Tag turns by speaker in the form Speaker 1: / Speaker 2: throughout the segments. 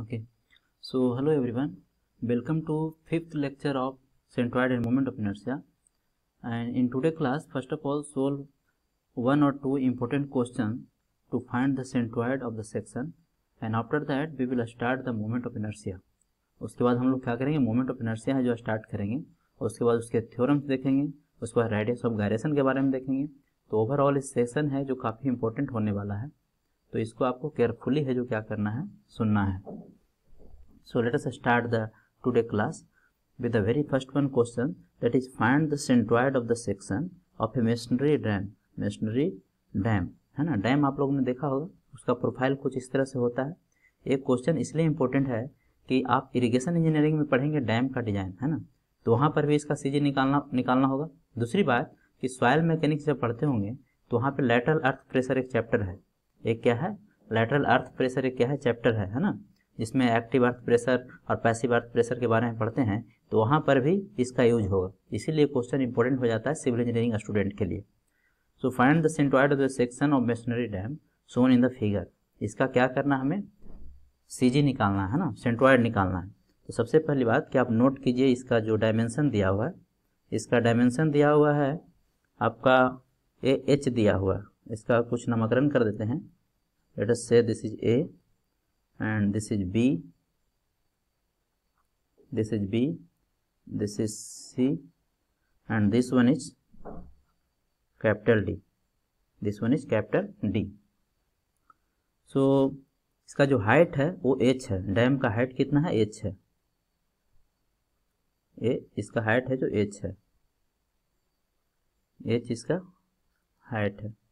Speaker 1: Okay so hello everyone welcome to fifth lecture of centroid and moment of inertia and in today class first of all solve one और two important question to find the centroid of the section and after that we will start the moment of inertia उसके बाद हम लोग क्या करेंगे? Moment of inertia है जो start करेंगे। उसके बाद उसके थ्योरम्स देखेंगे। उसके बाद रेडियस ऑफ़ गायरेसन के बारे में देखेंगे। तो ओवरऑल इस सेक्शन है जो काफ़ी इंपॉर्टेंट होने वाला है। तो इसको आपको केयरफुली है जो क्या करना है, सुनना है। So let us start the today class with the very first one question that is find the centroid of the section of a masonry dam masonry dam है ना? डैम आप लोगों ने देखा होगा, उसका प्रोफ़ाइल कुछ इस तरह से होता है। एक क्वेश्चन इसलिए इंपॉर्टेंट है कि आप इरिगेशन इंजीनियरिंग में पढ़ेंगे डैम का डिज़ाइन है ना? तो वहाँ पर भी इसका सीजी निकालना निकालना होगा। दूसरी बात कि सॉयल मैकेनिक्स जब पढ़ते होंगे तो वहाँ पे लेटरल अर्थ प्रेशर एक चैप्टर है। एक क्या है? लेटरल अर्थ प्रेशर एक क्या है? चैप्टर है है ना? जिसमें एक्टिव अर्थ प्रेशर और पैसिव अर्थ प्रेशर के बारे में पढ़ते हैं तो वहाँ पर भी इसका यूज़ होगा। इसीलिए क्वेश्चन इंपॉर्टेंट हो जाता है सिविल इंजीनियरिंग स्टूडेंट के लिए। So find the centroid of the section of masonry dam shown in the figure इसका क्या करना हमें? सीजी निकालना है ना? सेंट्रॉइड निकालना है। तो सबसे पहली बात कि आप नोट कीजिए इसका जो डायमेंशन दिया हुआ है। इसका डायमेंशन दिया हुआ है, आपका ए एच दिया हुआ है। इसका कुछ नामकरण कर देते हैं। Let us say this is A and this is B this is B this is C and this one is capital D this one is capital D so इसका जो हाइट है, वो एच है। डैम का height कितना है? H है। ए इसका हाइट है जो एच है। एच इसका हाइट है।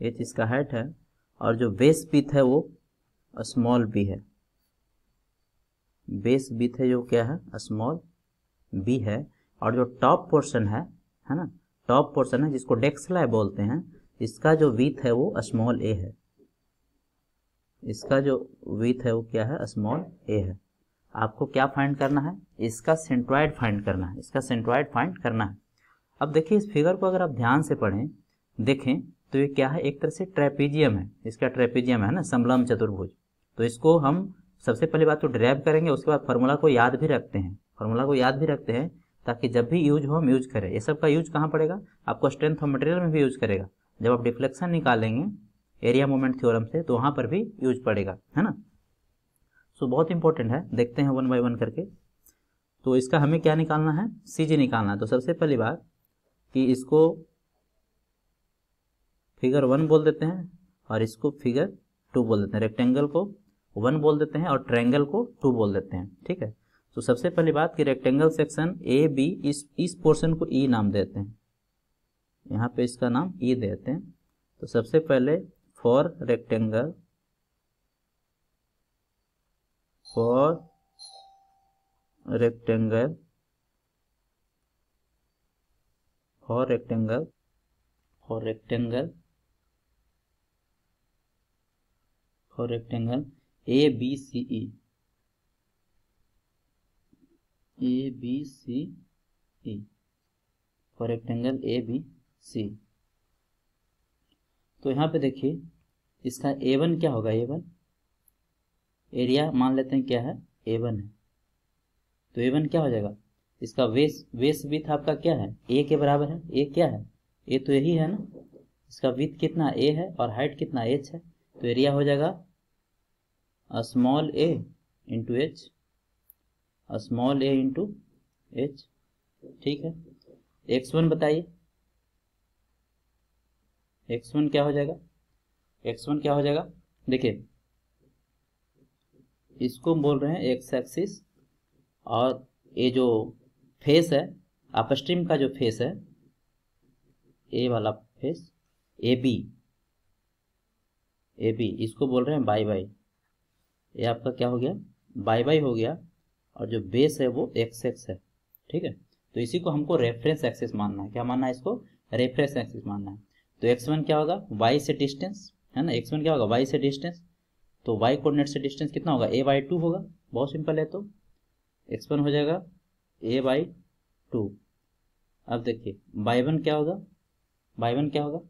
Speaker 1: एच इसका हाइट है और जो बेस बीथ है वो स्मॉल बी है। बेस बीथ है जो क्या है? स्मॉल बी है। और जो टॉप पोर्शन है है ना? टॉप पोर्शन है जिसको डेक्सलाई बोलते हैं, इसका जो वीथ है वो स्मॉल ए है। इसका जो वीथ है वो क्या है? स्मॉल ए है। आपको क्या फाइंड करना है? इसका सेंट्रॉइड फाइंड करना है। इसका सेंट्रॉइड फाइंड करना है। अब देखिए इस फिगर को अगर आप ध्यान से पढ़ें, देखें तो ये क्या है? एक तरह से ट्रेपीजियम है। इसका ट्रेपीजियम है ना? समलम चतुर्भुज। तो इसको हम सबसे पहली बात तो ड्राइव करेंगे, उसके बाद फार्मूला को याद भी रखते हैं। फार्मूला को याद भी रखते हैं ताकि जब भी यूज़ हो हम यूज़ करें। ये सब का यूज़ कहाँ पड़ेगा? आपको स्ट्रेंथ ऑफ़ मटेरियल में भी यूज़ करेगा। जब आप डिफ्लेक्शन निकालेंगे एरिया मोमेंट थ्योरम से तो वहाँ पर भी यूज़ पड़ेगा, है ना? सो बहुत इंपॉर्टेंट है। देखते हैं वन बाई वन करके। तो इसका हमें क्या निकालना है? सी जी निकालना है। तो सबसे पहली बात कि इसको फिगर वन बोल देते हैं और इसको फिगर टू बोल देते हैं। रेक्टेंगल को वन बोल देते हैं और ट्रायंगल को टू बोल देते हैं, ठीक है? तो सबसे पहली बात कि रेक्टेंगल सेक्शन ए बी इस इस पोर्शन को ई e नाम देते हैं। यहाँ पे इसका नाम ई e देते हैं। तो सबसे पहले for rectangle for rectangle for rectangle for rectangle for rectangle A B C E A B C for rectangle A B C तो यहाँ पे देखिए, इसका ए वन क्या होगा? ए वन एरिया मान लेते हैं क्या है? ए वन है। तो ए वन क्या हो जाएगा? इसका वेस वेस विथ आपका क्या है? ए के बराबर है। ए क्या है? ए तो यही है ना? इसका विथ कितना? ए है और हाइट कितना? एच है। तो एरिया हो जाएगा small a into h small a into h ठीक है? एक्स वन बताइए। एक्स वन क्या हो जाएगा? एक्स वन क्या हो जाएगा? देखिए, इसको बोल रहे हैं एक्स एक्सिस और ये जो फेस है अपस्ट्रीम का जो फेस है ए वाला face A B A B इसको बोल रहे हैं बाई बाई ये आपका क्या हो गया? बाई बाई हो गया। और जो बेस है वो एक्स एक्स है। ठीक है? तो इसी को हमको रेफरेंस एक्सिस मानना है। क्या मानना है इसको? रेफरेंस एक्सिस मानना है। तो एक्स वन क्या होगा? वाई से डिस्टेंस है ना? एक्स वन क्या होगा? वाई से डिस्टेंस तो वाई कोऑर्डिनेट से डिस्टेंस कितना होगा? ए बाई टू होगा। बहुत सिंपल है तो। एक्स वन हो जाएगा ए बाई टू अब देखिए बाई वन क्या होगा? बाई वन क्या होगा?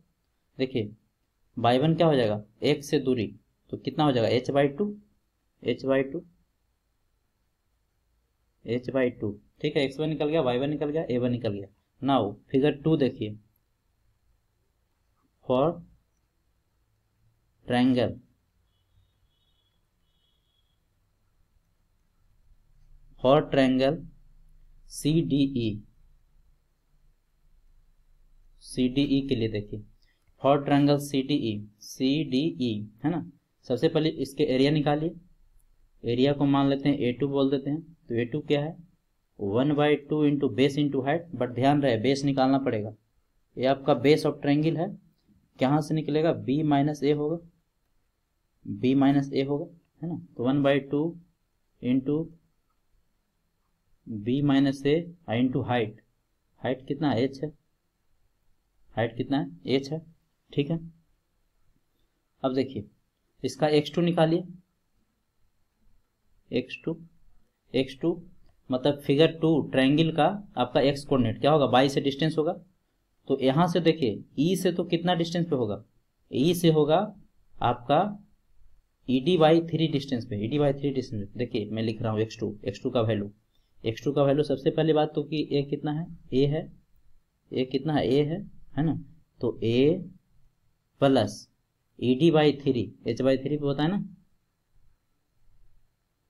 Speaker 1: देखिए बाई वन क्या हो जाएगा? एक से दूरी। तो कितना हो जाएगा? H by two h by two h by two ठीक है एक्स वन निकल गया वाई वन निकल गया ए वन निकल गया। नाउ फिगर टू देखिए। For triangle for triangle C D E C D E के लिए देखिए। For triangle C D E C D E है ना? सबसे पहले इसके एरिया निकालिए। एरिया को मान लेते हैं, ए टू बोल देते हैं। तो ए टू क्या है? One by two into base into height, but ध्यान रहे, बेस निकालना पड़ेगा। ये आपका बेस ऑफ़ ट्रायंगल है। कहाँ से निकलेगा? बी माइनस ए होगा। बी माइनस ए होगा, है ना? तो one by two into b minus a into height. Height कितना? एच है। हाइट कितना है? एच है। ठीक है? अब देखिए, इसका एक्स टू निकालिए। एक्स टू एक्स टू मतलब फिगर टू ट्रायंगल का आपका एक्स कोऑर्डिनेट क्या होगा? बाई से डिस्टेंस होगा। तो यहाँ से देखिए ई e से तो कितना डिस्टेंस पे होगा? ई e से होगा आपका e d by three distance पे e d by three distance देखिए, मैं लिख रहा हूँ एक्स टू एक्स टू का वैल्यू एक्स टू का वैल्यू सबसे पहली बात तो कि ए कितना है? ए है। ए कितना है? ए है है ना? तो a plus e d by three h by three होता है ना?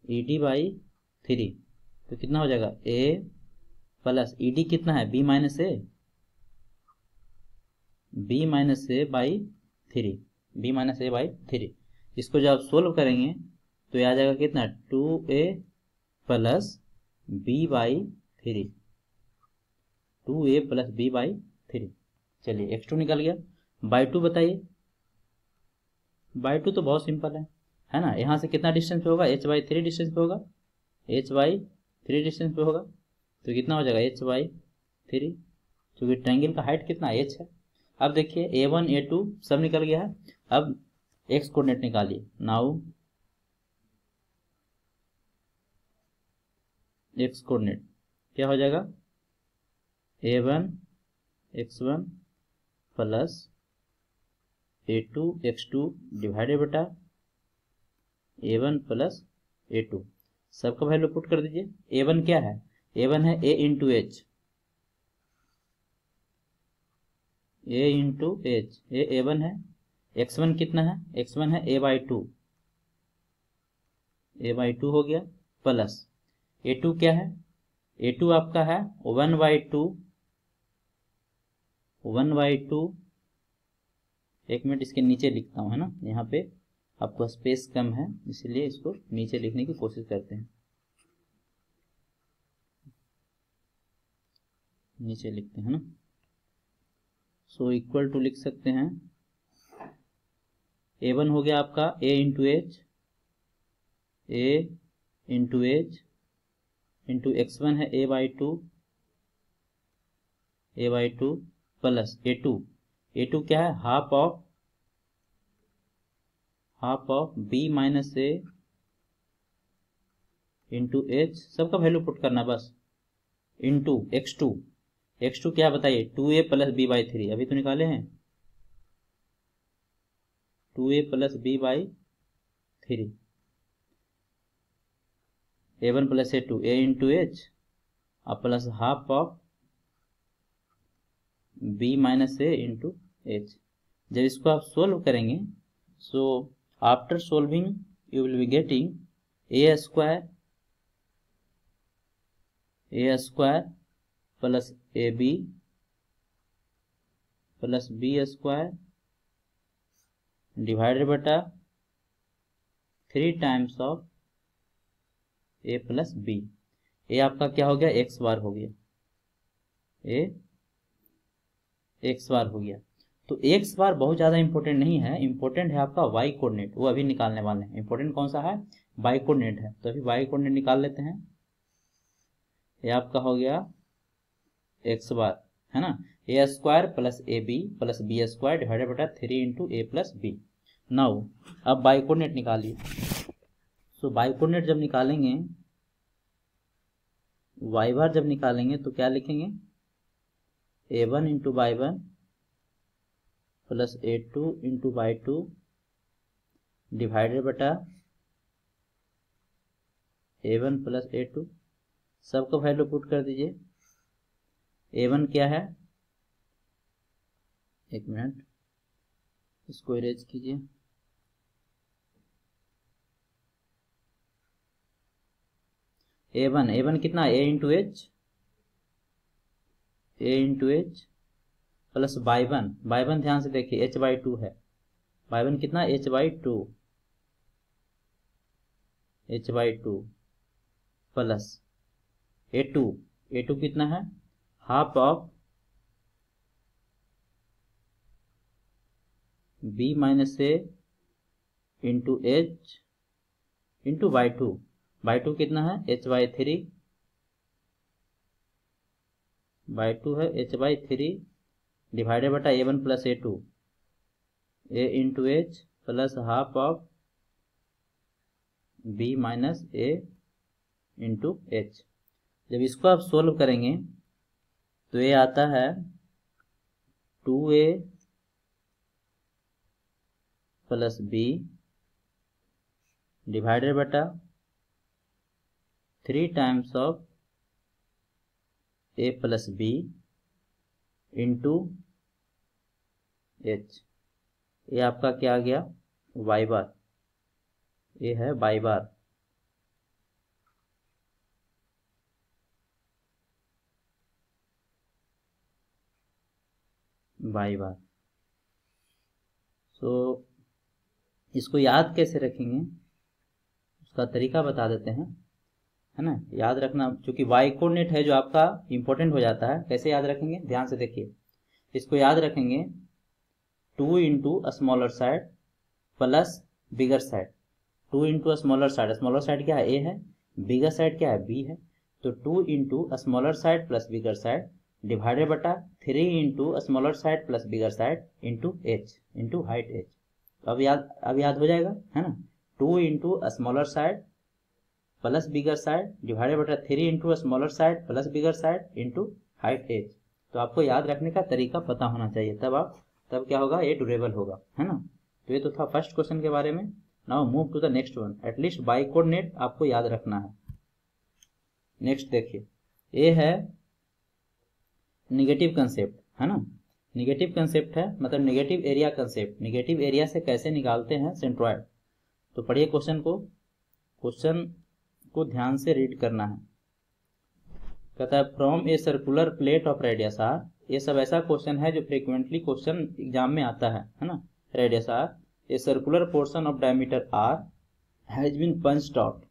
Speaker 1: ई डी बाई थ्री तो कितना हो जाएगा? ए प्लस ई डी कितना है? B minus a b minus a by three b minus a by three इसको जब आप सोल्व करेंगे तो ये आ जाएगा कितना? Two a plus b by three two a plus b by three चलिए एक्स टू निकल गया। बाई टू बताइए। बाई टू तो बहुत सिंपल है है ना? यहाँ से कितना डिस्टेंस पे होगा? एच बाई थ्री डिस्टेंस पे होगा। एच बाई थ्री डिस्टेंस पे होगा। तो कितना हो जाएगा? एच बाई थ्री क्योंकि ट्रायंगल का हाइट कितना? एच है। अब देखिए ए वन ए टू सब निकल गया है। अब एक्स कोऑर्डिनेट निकालिए। नाउ एक्स कोऑर्डिनेट क्या हो जाएगा? A one x one plus a two x two divided बटा a one plus a two सबका वैल्यू पुट कर दीजिए। ए वन क्या है? ए वन है a into h a into h a a one है। एक्स वन कितना है? एक्स वन है a by two a by two हो गया प्लस ए टू क्या है? ए टू आपका है one by two one by two एक मिनट इसके नीचे लिखता हूँ, है ना? यहाँ पे आपको स्पेस कम है, इसलिए इसको नीचे लिखने की कोशिश करते हैं। नीचे लिखते हैं ना? सो इक्वल टू लिख सकते हैं। ए वन हो गया आपका a into h a into h into x one है a by two a by two plus a two a two क्या है? Half of half of b minus a into h सबका value put करना बस। Into x two x two क्या बताइए? Two a plus b by three अभी तो निकाले हैं। Two a plus b by three a one plus a two a into h और plus half of b minus a into h जब इसको आप सोल्व करेंगे so after solving you will be getting a square a square plus a b plus b square divided बटा three times of a plus b a आपका क्या हो गया? X bar हो गया। ए एक्स बार हो गया। तो एक्स बार बहुत ज़्यादा इंपॉर्टेंट नहीं है। इंपॉर्टेंट है आपका वाई कोऑर्डिनेट वो अभी निकालने वाले हैं। इंपॉर्टेंट कौन सा है? वाई कोऑर्डिनेट है। तो अभी वाई कोऑर्डिनेट निकाल लेते हैं। ये आपका हो गया एक्स बार है ना? A square plus a b plus b square divided बटा three into a plus b now अब बाई कोऑर्डिनेट निकालिए। सो बाई कोऑर्डिनेट जब निकालेंगे वाई बार जब निकालेंगे तो क्या लिखेंगे? A one into y one plus a two into y two divided बटा a one plus a two. सबको वैल्यू पुट कर दीजिए। ए वन क्या है? एक मिनट। इसको इरेज कीजिए। ए वन ए वन कितना? A into h a into h plus y one. Y one ध्यान से देखिए एच बाई टू है। बाई वन कितना? H by two h by two plus a two a two कितना है? Half of b minus a into h into y two y two कितना है? H by three by two है H by three divided बटा a one plus a two a into h plus half of b minus a into h जब इसको आप solve करेंगे तो ये आता है two a plus b divided बटा three times of a plus b into h ये आपका क्या आ गया? वाई बार ये है y bar y bar so so, इसको याद कैसे रखेंगे? उसका तरीका बता देते हैं है ना? याद रखना चूँकि वाई कोऑर्डिनेट है जो आपका इंपॉर्टेंट हो जाता है कैसे याद रखेंगे? ध्यान से देखिए। इसको याद रखेंगे two into smaller side plus bigger side. Two into smaller side. Smaller side क्या है? ए है। बिगर साइड क्या है? बी है। तो two into smaller side plus bigger side divided बटा three into smaller side plus bigger side into h, into height h. अब याद अब याद हो जाएगा, है ना? Two into smaller side plus bigger side divided बटा three into smaller side plus bigger side into height h तो आपको याद रखने का तरीका पता होना चाहिए। तब आप तब क्या होगा? ये ड्यूरेबल होगा, है ना? तो ये तो था फ़र्स्ट क्वेश्चन के बारे में। Now move to the next one at least y coordinate आपको याद रखना है। नेक्स्ट देखिए। ये है निगेटिव कंसेप्ट है ना? निगेटिव कंसेप्ट है मतलब negative area concept negative area से कैसे निकालते हैं सेंट्रॉयड तो पढ़िए क्वेश्चन को। क्वेश्चन को ध्यान से रीड करना है। कहता है from a circular plate of radius r ये सब ऐसा क्वेश्चन है जो फ्रिक्वेंटली क्वेश्चन एग्ज़ाम में आता है है ना? Radius r a circular portion of diameter r has been punch out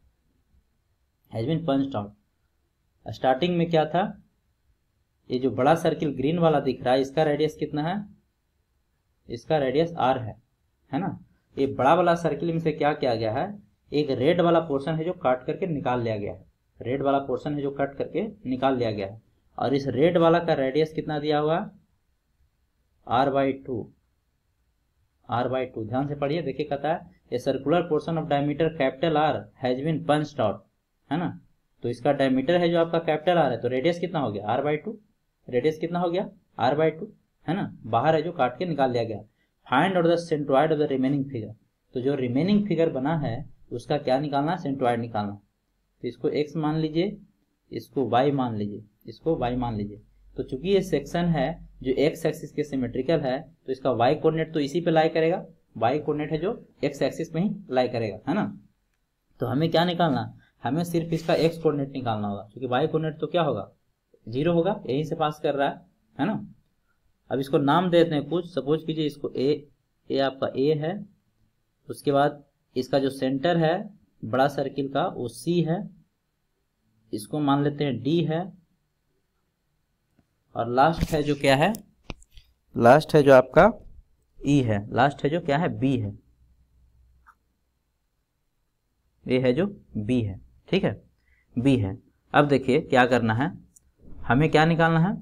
Speaker 1: has been punch out starting में क्या था? ये जो बड़ा सर्किल ग्रीन वाला दिख रहा है, इसका रेडियस कितना है? इसका रेडियस आर है है ना? ये बड़ा वाला सर्किल में से क्या किया गया है? एक रेड वाला पोर्शन है जो काट करके निकाल लिया गया है। रेड वाला पोर्शन है जो कट करके निकाल लिया गया है। और इस रेड वाला का रेडियस कितना दिया हुआ? R by two r by two ध्यान से पढ़िए, देखिए कहता है। A circular portion of diameter capital r has been punch out है ना? तो इसका डायमीटर है जो आपका कैपिटल आर है तो रेडियस कितना हो गया? आर बाई टू रेडियस कितना हो गया? आर बाई टू है ना? बाहर है जो काट के निकाल लिया गया। Find out the of the remaining figure तो जो रिमेनिंग फिगर बना है, उसका क्या निकालना है? सेंट्रॉइड निकालना। तो इसको एक्स मान लीजिए। इसको वाई मान लीजिए, इसको वाई मान लीजिए। तो चूँकि ये सेक्शन है, जो एक्स एक्सिस के सिमेट्रिकल है तो इसका वाई कोऑर्डिनेट तो इसी पे लाई करेगा। वाई कोऑर्डिनेट है जो एक्स एक्सिस में ही लाई करेगा, है ना? तो हमें क्या निकालना? हमें सिर्फ़ इसका एक्स कोऑर्डिनेट निकालना होगा, क्योंकि वाई कोऑर्डिनेट तो क्या होगा? ज़ीरो होगा, यहीं से पास कर रहा है है ना? अब इसको नाम देते हैं कुछ। सपोज़ कीजिए इसको ए ए आपका ए है, उसके बाद इसका जो सेंटर है, बड़ा सर्किल का, वो सी है। इसको मान लेते हैं डी है। और लास्ट है जो क्या है? लास्ट है जो आपका ई e है। लास्ट है जो क्या है? बी है। ये है जो बी है। ठीक है? बी है। अब देखिए क्या करना है। हमें क्या निकालना है?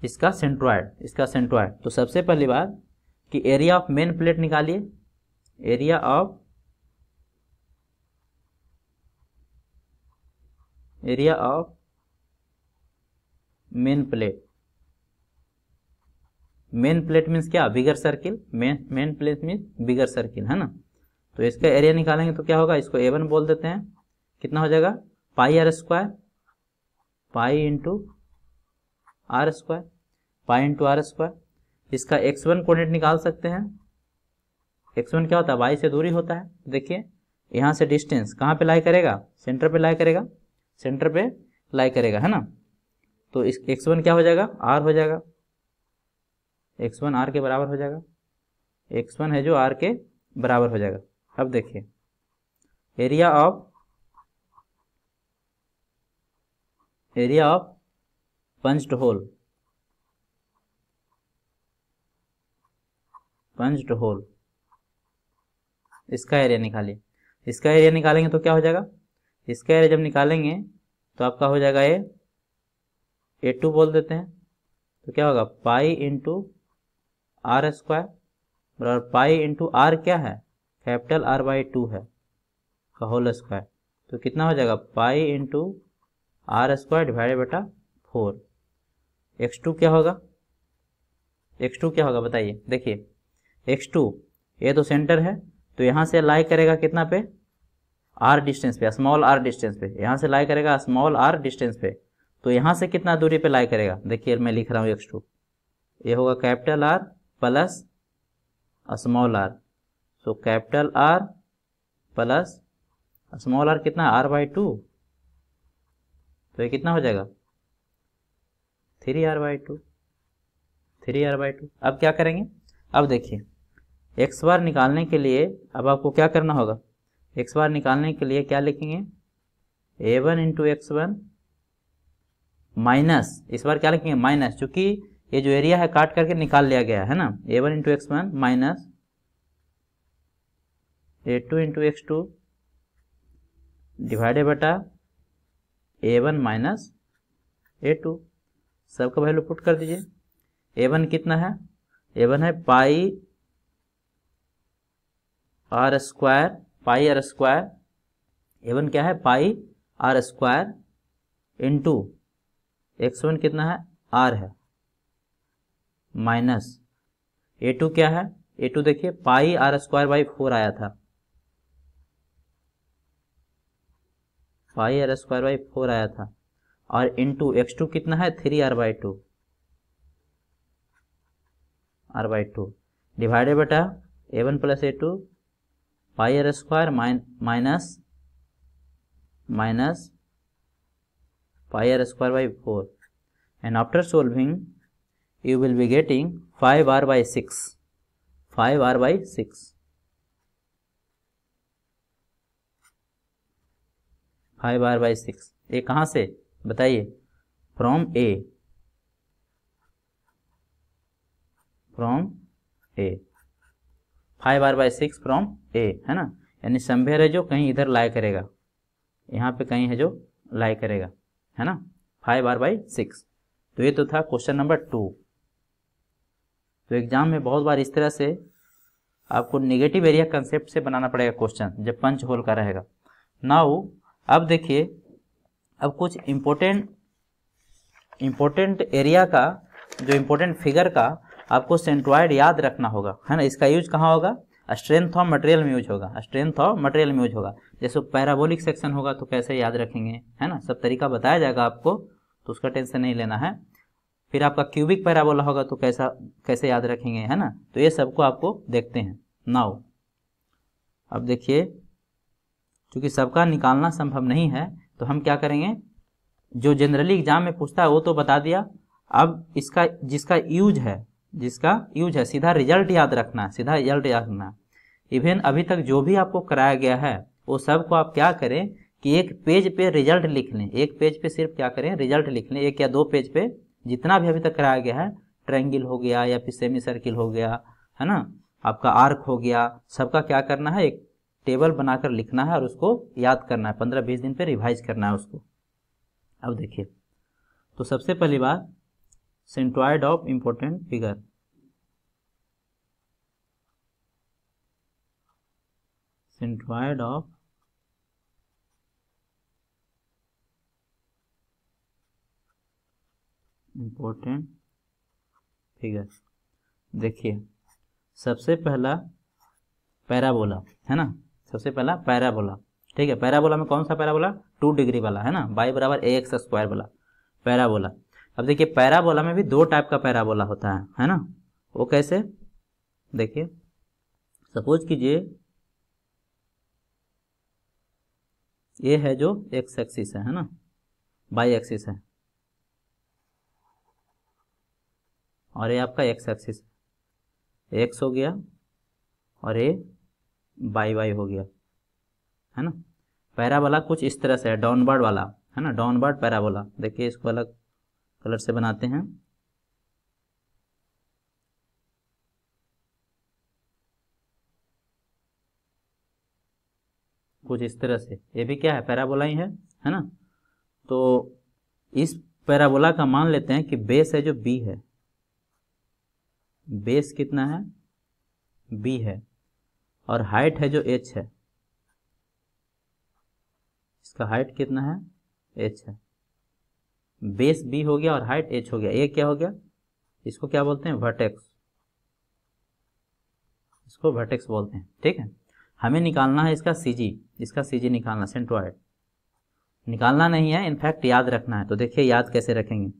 Speaker 1: इसका सेंट्रॉयड इसका सेंट्रॉयड तो सबसे पहली बात कि एरिया ऑफ़ मेन प्लेट निकालिए। Area of area of main plate main plate means क्या? Bigger circle main main plate means bigger circle है ना? तो इसका एरिया निकालेंगे तो क्या होगा? इसको ए वन बोल देते हैं। कितना हो जाएगा? Pi r square pi into r square pi into r square इसका एक्स वन कोऑर्डिनेट निकाल सकते हैं। एक्स वन क्या होता है? वाई से दूरी होता है। देखिए, यहाँ से डिस्टेंस कहाँ पे लाई करेगा? सेंटर पे लाई करेगा। सेंटर पे लाई करेगा, है ना? तो इस एक्स वन क्या हो जाएगा? आर हो जाएगा। एक्स वन आर के बराबर हो जाएगा। एक्स वन है जो आर के बराबर हो जाएगा। अब देखिए। Area of area of punched hole punched hole इसका एरिया निकालिए। इसका एरिया निकालेंगे तो क्या हो जाएगा? इसका एरिया जब निकालेंगे तो आपका हो जाएगा ये ए टू बोल देते हैं। तो क्या होगा? पाई इंटू आर स्क्वायर बराबर पाई इंटू आर क्या है? कैपिटल आर बाई टू है, का होल स्क्वायर तो कितना हो जाएगा? Pi into r square divided बेटा फोर एक्स टू क्या होगा? एक्स टू क्या होगा? बताइए। देखिए एक्स टू ये तो सेंटर है तो यहाँ से लाई करेगा कितना पे? आर डिस्टेंस पे स्मॉल आर डिस्टेंस पे, यहाँ से लाई करेगा स्मॉल आर डिस्टेंस पे तो यहाँ से कितना दूरी पे लाई करेगा? देखिए मैं लिख रहा हूँ एक्स टू ये होगा capital r plus small r so capital r plus small r कितना? आर बाई टू तो ये कितना हो जाएगा? Three r by two three r by two अब क्या करेंगे? अब देखिए एक्स बार निकालने के लिए अब आपको क्या करना होगा? एक्स बार निकालने के लिए क्या लिखेंगे? A one into x one minus इस बार क्या लिखेंगे? माइनस चूँकि ये जो एरिया है, काट करके निकाल लिया गया है ना? A one into x one minus a two into x two divided बटा a one minus a two सबका वैल्यू पुट कर दीजिए। ए वन कितना है? ए वन है pi r square pi r square a one क्या है? Pi r square into x one कितना है? आर है। माइनस ए टू क्या है? ए टू देखिए, pi r square by four आया था। Pi r square by four आया था। और इंटू एक्स टू कितना है? Three r by two. R by two. Divided बेटा a one plus a two pi r square minus minus pi r square by four and after solving you will be getting five r by six five r by six five r by six ये कहाँ से? बताइए. From a from a five r by six from a, है ना? यानी संभेर है जो कहीं इधर लाई करेगा। यहाँ पे कहीं है जो लाई करेगा, है ना? Five r by six. तो ये तो था क्वेश्चन नंबर टू। तो एग्ज़ाम में बहुत बार इस तरह से आपको निगेटिव एरिया कंसेप्ट से बनाना पड़ेगा क्वेश्चन, जब पंच होल का रहेगा। नाउ अब देखिए, अब कुछ इम्पोर्टेंट इम्पोर्टेंट एरिया का, जो इम्पोर्टेंट फिगर का आपको सेंट्रॉयड याद रखना होगा। है ना? इसका यूज़ कहाँ होगा? स्ट्रेंथ ऑफ़ मटेरियल में यूज़ होगा। स्ट्रेंथ ऑफ़ मटेरियल में यूज़ होगा। जैसे पैराबोलिक सेक्शन होगा तो कैसे याद रखेंगे? है ना? सब तरीका बताया जाएगा आपको तो उसका टेंशन नहीं लेना है। फिर आपका क्यूबिक पैराबोला होगा तो कैसा, कैसे याद रखेंगे? है ना? तो ये सबको आपको देखते हैं। नाउ अब देखिए, क्योंकि सबका निकालना संभव नहीं है तो हम क्या करेंगे? जो जनरली एग्ज़ाम में पूछता है, वो तो बता दिया। अब इसका, जिसका यूज़ है जिसका यूज़ है, सीधा रिज़ल्ट याद रखना, सीधा रिज़ल्ट याद रखना। इवन अभी तक जो भी आपको कराया गया है, वो सबको आप क्या करें कि एक पेज पे रिज़ल्ट लिख लें। एक पेज पे सिर्फ़ क्या करें? रिज़ल्ट लिख लें। एक या दो पेज पे जितना भी अभी तक कराया गया है ट्रायंगल हो गया या फिर सेमी सर्किल हो गया, है ना? आपका आर्क हो गया, सबका क्या करना है? एक टेबल बनाकर लिखना है और उसको याद करना है। पंद्रह बीस दिन पे रिवाइज करना है उसको। अब देखिए। तो सबसे पहली बात centroid of important figure centroid of important figure. देखिए, सबसे पहला पैराबोला, है ना? सबसे पहला पैराबोला, ठीक है? पैराबोला में कौन सा पैराबोला? टू डिग्री वाला, है ना? बाई बराबर ए एक्स स्क्वायर वाला, पैराबोला। अब देखिए, पैराबोला में भी दो टाइप का पैराबोला होता है है ना? वो कैसे? देखिए, सपोज़ कीजिए, ये है जो एक्स एक्सिस है है ना? बाई एक्सिस है। और ये आपका एक्स एक्सिस एक्स हो गया और ये बाई वाई हो गया, है ना? पैराबोला कुछ इस तरह से है डाउनवर्ड वाला, है ना? Downward parabola. देखिए, इसको अलग कलर से बनाते हैं। कुछ इस तरह से। ये भी क्या है? पैराबोला ही है है ना? तो इस पैराबोला का मान लेते हैं कि बेस है जो बी है। बेस कितना है? बी है। और हाइट है जो एच है। इसका हाइट कितना है? एच है। बेस बी हो गया और हाइट एच हो गया। ये क्या हो गया? इसको क्या बोलते हैं? वर्टेक्स इसको वर्टेक्स बोलते हैं। ठीक है? हमें निकालना है इसका सीजी इसका सीजी निकालना सेंट्रोइड निकालना नहीं है इनफैक्ट याद रखना है। तो देखिए, याद कैसे रखेंगे?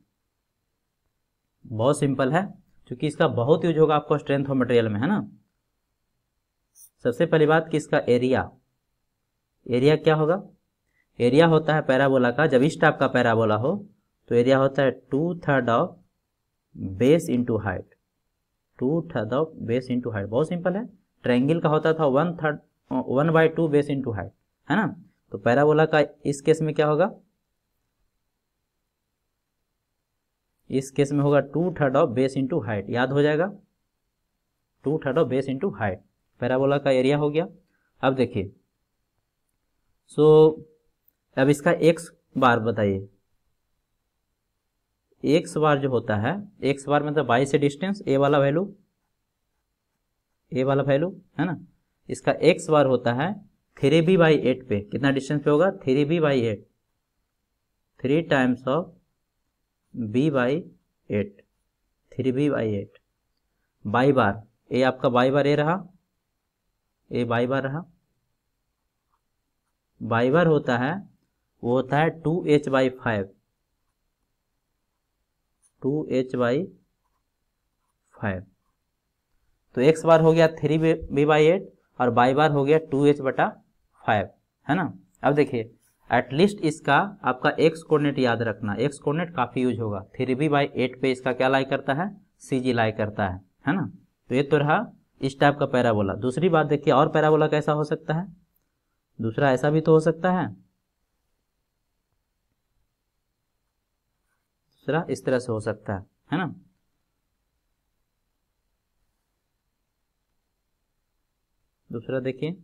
Speaker 1: बहुत सिंपल है, क्योंकि इसका बहुत यूज़ होगा आपको स्ट्रेंथ ऑफ़ मटेरियल में, है ना? सबसे पहली बात कि इसका एरिया एरिया क्या होगा? एरिया होता है पैराबोला का, जब इस टाइप का पैराबोला हो तो एरिया होता है two third of base into height. Two third of base into height. बहुत सिंपल है। ट्रायंगल का होता था one third one by two base into height है ना? तो पैराबोला का इस केस में क्या होगा? इस केस में होगा two third of base into height. याद हो जाएगा? Two third of base into height. Parabola का एरिया हो गया। अब देखिए। सो so, अब इसका एक्स बार बताइए। एक्स बार जो होता है एक्स बार मतलब बाई से डिस्टेंस ए वाला वैल्यू ए वाला वैल्यू है ना? इसका एक्स बार होता है थ्री बी बाई एट पे। कितना डिस्टेंस पे होगा? Three b by eight three times of b by eight three b by eight y bar. A आपका बाई बार ए रहा। ए बाई बार रहा। बाई बार होता है, वो होता है two h by five two h by five. तो x bar हो गया थ्री बी बाई एट और बाई बार हो गया टू एच बटा फाइव, है ना? अब देखिए एटलीस्ट इसका आपका एक्स कोऑर्डिनेट याद रखना। एक्स कोऑर्डिनेट काफ़ी यूज़ होगा। थ्री बी बाई एट पे इसका क्या लाई करता है? सी जी लाई करता है है ना? तो ये तो रहा इस टाइप का पैराबोला दूसरी बात देखिए, और पैराबोला कैसा हो सकता है? दूसरा ऐसा भी तो हो सकता है। दूसरा इस तरह से हो सकता है है ना? दूसरा देखिए।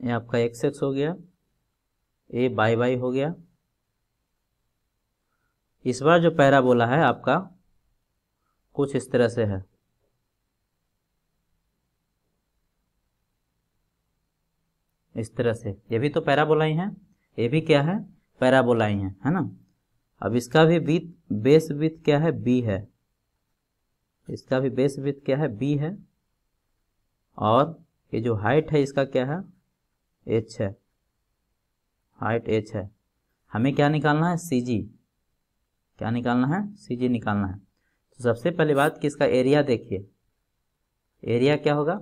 Speaker 1: ये आपका एक्स एक्स हो गया ए बाई बाई हो गया। इस बार जो पैरा बोला है आपका कुछ इस तरह से है। इस तरह से। ये भी तो पैराबोला ही। ये भी क्या है? पैराबोला ही, है ना? अब इसका भी बीत बेस विथ क्या है? बी है। इसका भी बेस विथ क्या है? बी है। और ये जो हाइट है, इसका क्या है? एच है। हाइट एच है। हमें क्या निकालना है? सी जी। क्या निकालना है? सी जी निकालना है। तो सबसे पहली बात कि इसका एरिया देखिए। एरिया क्या होगा?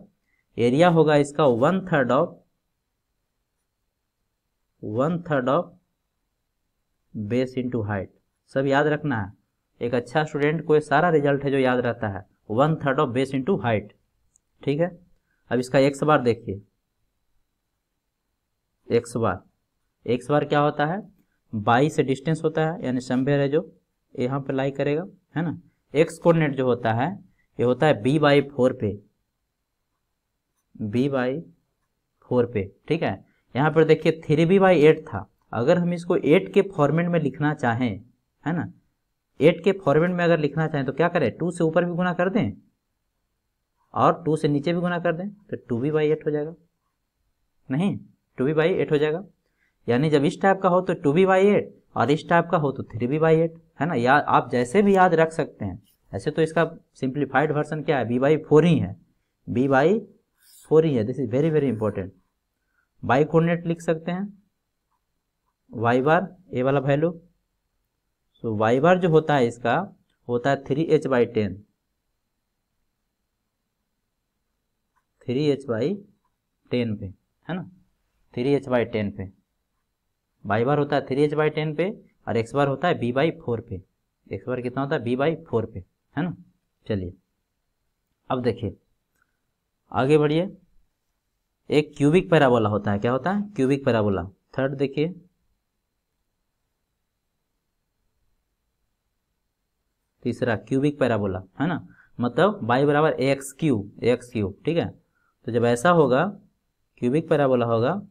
Speaker 1: एरिया होगा इसका one third of one third of base into height. सब याद रखना है। एक अच्छा स्टूडेंट को सारा रिज़ल्ट है जो याद रहता है। One third of base into height. ठीक है? अब इसका एक्स बार देखिए। एक्स बार। एक्स बार क्या होता है? बाई से डिस्टेंस होता है, यानी संभेर है जो यहाँ पे लाई करेगा, है ना? एक्स कोऑर्डिनेट जो होता है, ये होता है बी बाई फोर पे। बी बाई फोर पे। ठीक है? यहाँ पर देखिए थ्री बी बाई एट था। अगर हम इसको एट के फॉर्मेट में लिखना चाहें, है ना? एट के फॉर्मेट में अगर लिखना चाहें तो क्या करें? टू से ऊपर भी गुना कर दें और टू से नीचे भी गुना कर दें तो टू बी बाई एट हो जाएगा। नहीं टू बी बाई एट हो जाएगा। यानी जब इस टाइप का हो तो टू बी बाई एट और इस टाइप का हो तो थ्री बी बाई एट है ना? या आप जैसे भी याद रख सकते हैं। ऐसे तो इसका सिंप्लीफाइड वर्सन क्या है? बी बाई फोर ही है। बी बाई फोर ही है। This is very very important Y coordinate लिख सकते हैं। वाई बार ए वाला वैल्यू सो वाई बार जो होता है इसका, होता है three H by ten three H by ten पे, है ना? थ्री एच बाई टेन पे। वाई बार होता है थ्री एच बाई टेन पे और एक्स बार होता है बी बाई फोर पे। एक्स बार कितना होता है? बी बाई फोर पे, है ना? चलिए, अब देखिए। आगे बढ़िए। एक क्यूबिक पैराबोला होता है। क्या होता है? क्यूबिक पैराबोला थर्ड देखिए। तीसरा क्यूबिक पैराबोला है ना? मतलब बाई बराबर एक्स क्यू एक्स क्यू ठीक है? तो जब ऐसा होगा क्यूबिक पैराबोला होगा।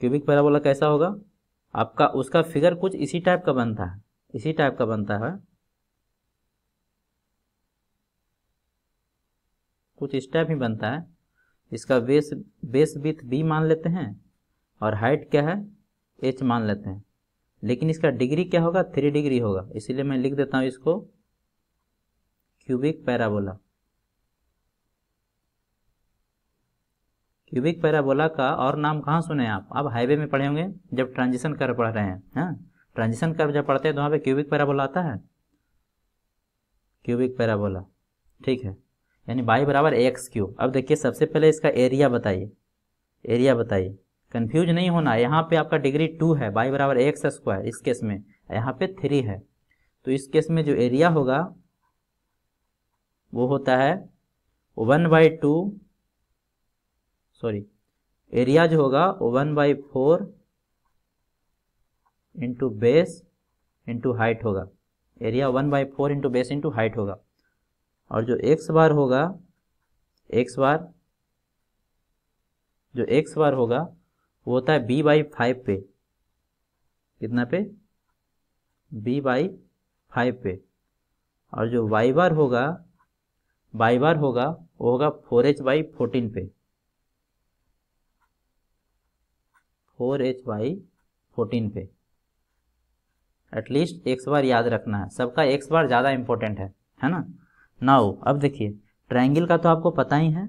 Speaker 1: क्यूबिक पैराबोला कैसा होगा? आपका, उसका फिगर कुछ इसी टाइप का बनता है। इसी टाइप का बनता है। कुछ इस टाइप ही बनता है। इसका बेस बेस विथ बी मान लेते हैं और हाइट क्या है? एच मान लेते हैं। लेकिन इसका डिग्री क्या होगा? थ्री डिग्री होगा। इसीलिए मैं लिख देता हूँ इसको क्यूबिक पैराबोला क्यूबिक पैराबोला का और नाम कहाँ सुने आप? आप हाईवे में पढ़े होंगे, जब ट्रांजिशन कर पढ़ रहे हैं हाँ? ट्रांजिशन कर जब पढ़ते हैं तो वहाँ पे क्यूबिक पैराबोला आता है। क्यूबिक पैराबोला ठीक है। यानी बाई बराबर एक्स क्यू अब देखिए, सबसे पहले इसका एरिया बताइए। एरिया बताइए। कंफ्यूज नहीं होना, यहाँ पे आपका डिग्री टू है, बाई बराबर एक्स स्क्वायर, इस केस में। यहाँ पे थ्री है। तो इस केस में जो एरिया होगा, वो होता है one by two, sorry, area जो होगा one by four into base into height होगा। Area one by four into base into height होगा। और जो एक्स बार होगा एक्स बार जो एक्स बार होगा, वो होता है बी बाई फाइव पे। कितना पे? बी बाई फाइव पे। और जो वाई बार होगा वाई बार होगा, वो होगा फोर एच बाई फोर्टीन पे। फोर एच बाई फोर्टीन पे। एटलीस्ट एक्स बार याद रखना है। सबका एक्स बार ज़्यादा इंपॉर्टेंट है है ना? नाउ अब देखिए ट्रायंगल का तो आपको पता ही है।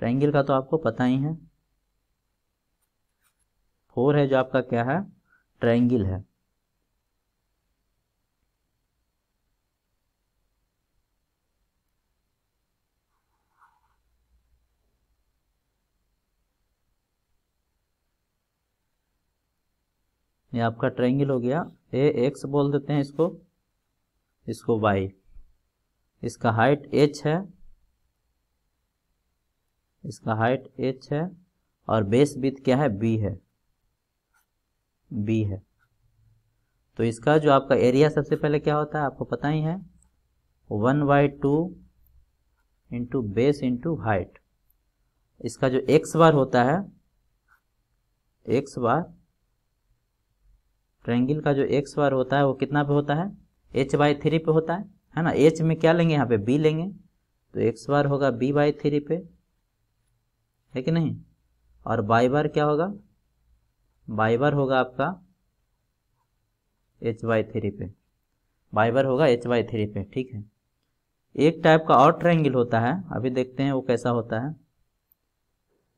Speaker 1: ट्रायंगल का तो आपको पता ही है। फोर है जो आपका क्या है? ट्रायंगल है। ये आपका ट्रायंगल हो गया। ए एक्स बोल देते हैं इसको। इसको वाई इसका हाइट एच है। इसका हाइट एच है और बेस विथ क्या है? बी है। बी है। तो इसका जो आपका एरिया सबसे पहले क्या होता है? आपको पता ही है। One by two into base into height इसका जो एक्स बार होता है एक्स बार ट्रायंगल का जो एक्स बार होता है, वो कितना पे होता है? एच बाई थ्री पे होता है। है ना? एच में क्या लेंगे? यहाँ पे बी लेंगे। तो एक्स बार होगा बी बाई थ्री पे। है कि नहीं? और बाई बार क्या होगा? बाई बार होगा आपका एच बाई थ्री पे। बाई बार होगा एच बाई थ्री पे, ठीक है? एक टाइप का और ट्रायंगल होता है। अभी देखते हैं वो कैसा होता है।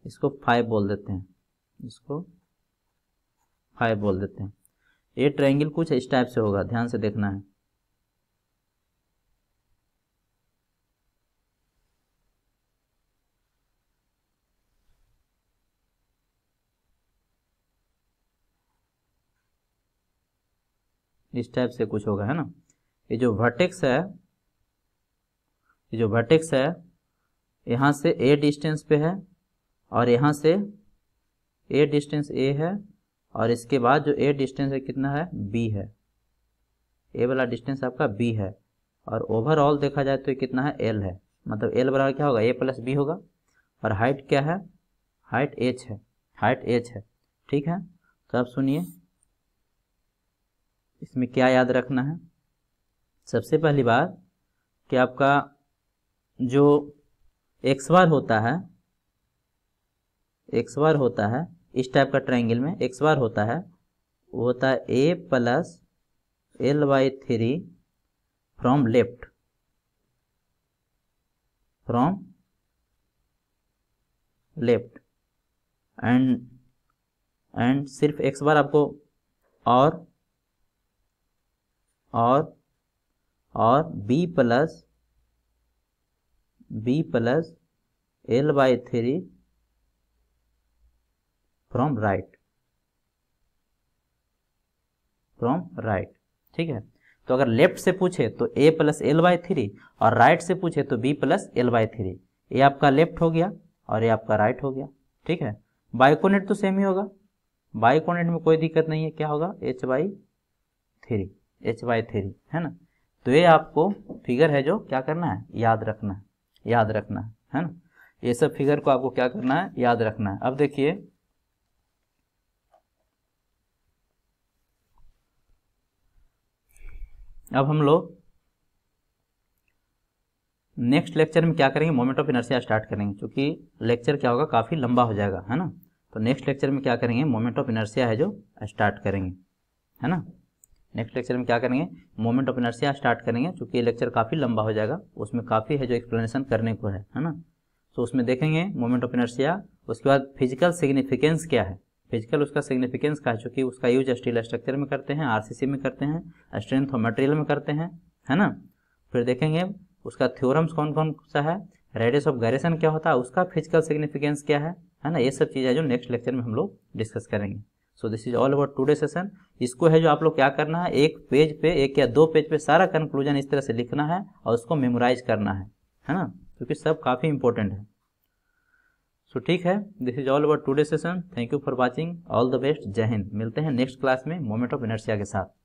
Speaker 1: इसको फाइव बोल देते हैं। इसको फाइव बोल देते हैं। ये ट्रायंगल कुछ इस टाइप से होगा। ध्यान से देखना है। इस टाइप से कुछ होगा, है ना? ये जो वर्टेक्स है, ये जो वर्टेक्स है, यहाँ से ए डिस्टेंस पे है और यहाँ से ए डिस्टेंस ए है और इसके बाद जो ए डिस्टेंस है कितना है? बी है। ए वाला डिस्टेंस आपका बी है और ओवरऑल देखा जाए तो कितना है? एल है। मतलब एल बराबर क्या होगा? ए प्लस बी होगा। और हाइट क्या है? हाइट एच है। हाइट एच है। ठीक है? तो आप सुनिए। इसमें क्या याद रखना है? सबसे पहली बात कि आपका जो एक्स बार होता है एक्स बार होता है, इस टाइप का ट्राइंगल में एक्स बार होता है, वो होता है A plus L by three from left from left and and सिर्फ़ एक्स बार आपको और और और B plus B plus L by three from right from right ठीक है? तो अगर लेफ़्ट से पूछे तो A plus L by three और राइट से पूछे तो B plus L by three ये आपका लेफ़्ट हो गया और ये आपका राइट हो गया. ठीक है? बाइकोनेट तो सेम ही होगा. बाइकोनेट में कोई दिक्कत नहीं है. क्या होगा? H by three H by three है ना? तो ये आपको फिगर है जो क्या करना है? याद रखना है। याद रखना है है ना? ये सब फिगर को आपको क्या करना है? याद रखना है। अब देखिए। अब हम लोग नेक्स्ट लेक्चर में क्या करेंगे? मोमेंट ऑफ़ इनर्सिया स्टार्ट करेंगे, क्योंकि लेक्चर क्या होगा? काफ़ी लंबा हो जाएगा, है ना? तो नेक्स्ट लेक्चर में क्या करेंगे? मोमेंट ऑफ़ इनर्सिया है जो स्टार्ट करेंगे, है ना? नेक्स्ट लेक्चर में क्या करेंगे? मोमेंट ऑफ़ इनर्सिया स्टार्ट करेंगे क्योंकि ये लेक्चर काफ़ी लंबा हो जाएगा, उसमें काफ़ी है जो एक्सप्लेनेशन करने को है है ना? तो उसमें देखेंगे मोमेंट ऑफ़ इनर्सिया उसके बाद फ़िज़िकल सिग्निफिकेंस क्या है? फ़िज़िकल उसका सिग्निफिकेंस का है, चूँकि उसका यूज़ स्टील स्ट्रक्चर में करते हैं आरसीसी में करते हैं स्ट्रेंथ ऑफ़ मटेरियल में करते हैं, है ना? फिर देखेंगे उसका थ्योरम्स कौन कौन सा है? रेडियस ऑफ़ गायरेशन क्या होता है? उसका फ़िज़िकल सिग्निफिकेंस क्या है? है ना? ये सब चीज़ें जो नेक्स्ट लेक्चर में हम लोग डिस्कस करेंगे। So this is all about today session इसको है जो आप लोग क्या करना है? एक पेज पे एक या दो पेज पे सारा कंक्लूजन इस तरह से लिखना है और उसको मेमोराइज करना है। है ना? क्योंकि सब काफ़ी इंपॉर्टेंट है। सो so, ठीक है। This is all about today session thank you for watching all the best जय हिंद मिलते हैं नेक्स्ट क्लास में मोमेंट ऑफ़ इनर्सिया के साथ।